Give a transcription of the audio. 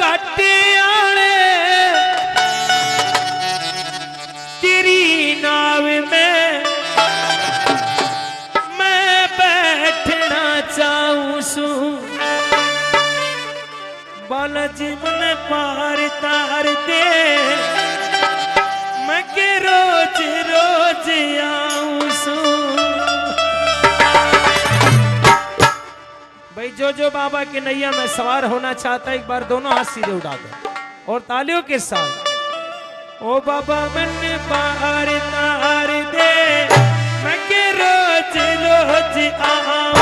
कटियाले तेरी नाव में मैं बैठना चाहूँ सू बालाजी मन पार तार दे जो बाबा के नैया, में सवार होना चाहता है एक बार दोनों हाथ सीधे उठा दो। और तालियों के साथ, ओ बाबा, मन पार तार दे, मैं के रोज रोज आऊँ।